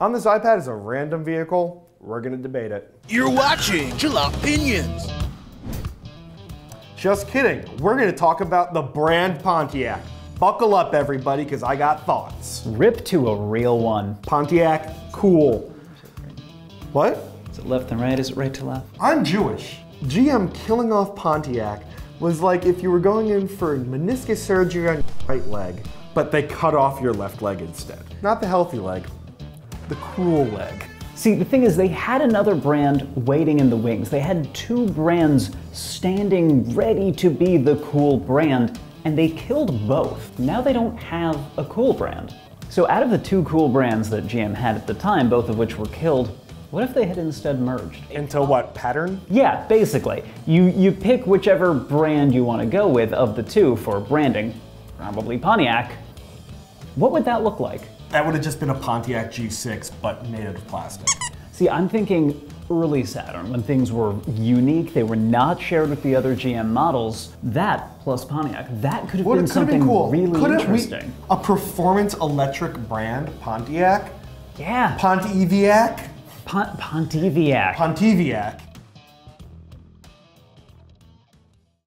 On this iPad is a random vehicle. We're gonna debate it. You're watching Jalopinions. Just kidding. We're gonna talk about the brand Pontiac. Buckle up, everybody, because I got thoughts. Rip to a real one. Pontiac, cool. What? Is it left and right? Is it right to left? I'm Jewish. GM killing off Pontiac was like if you were going in for meniscus surgery on your right leg, but they cut off your left leg instead. Not the healthy leg, the cruel leg. See, the thing is, they had another brand waiting in the wings. They had two brands standing ready to be the cool brand, and they killed both. Now they don't have a cool brand. So out of the two cool brands that GM had at the time, both of which were killed, what if they had instead merged? Into what, Paturn? Yeah, basically. You, you pick whichever brand you want to go with of the two for branding, probably Pontiac. What would that look like? That would have just been a Pontiac G6, but made out of plastic. See, I'm thinking early Saturn, when things were unique, they were not shared with the other GM models. That plus Pontiac, that could have Well, been it could have something been cool. really Couldn't we- interesting. a performance electric brand, Pontiac? Yeah, Pontiac? Pon- Pontiviac. Pontiviac